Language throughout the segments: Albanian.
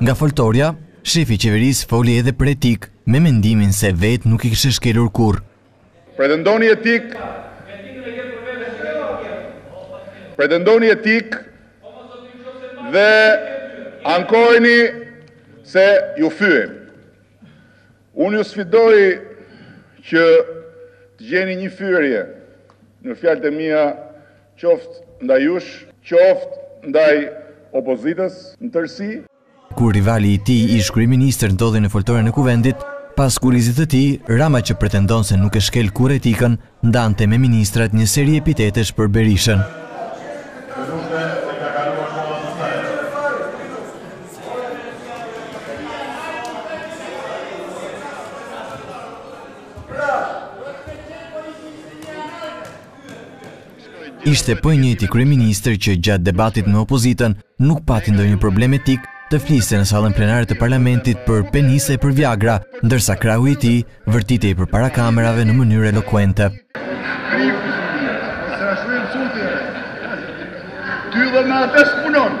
Nga foltorja, shefi i qeverisë foli edhe për etikë, me mendimin se vetë nuk e kishte shkelur kurrë. Pretendoni etikë? Pretendoni etikë dhe ankoheni se ju fyejmë. Unë ju sfidoj që të gjeni një fyerje në fjalët e mia qoftë ndaj jush, qoftë ndaj opozitës në tërësi. Kur rivali i tij ish-kryeministër ndodhi në foltoren e Kuvendit, pas kurrizit të tij, Rama që pretendon se nuk e shkel kurrë etikën, ndante me ministrat një seri epitetesh për Berishën. Ishte po i njëjti kryeministër që gjatë debatit me opozitën nuk pati ndonjë problem etik të fliste në sallën plenare të parlamentit për penise e për viagra, ndërsa krahu i tij vërtitej përpara kamerave në mënyrë elokuente. Ty dhe me ates punon.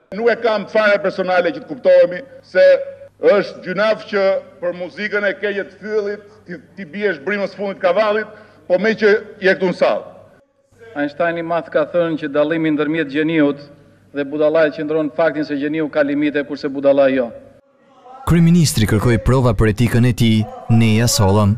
Nuk e kam fare personale që të kuptohemi se është gjynaf që për muzikën e keqe të fyellit t'i biesh brimës fundit të kavallit, po meqë je këtu në sallë. Einstein i madh ka thënë që dallimi ndërmjet gjeniut dhe budallait qëndron në faktin se gjeniu ka limite kurse budallai jo. Kryeministri kërkoi prova për etikën e tij, ne ia sollëm.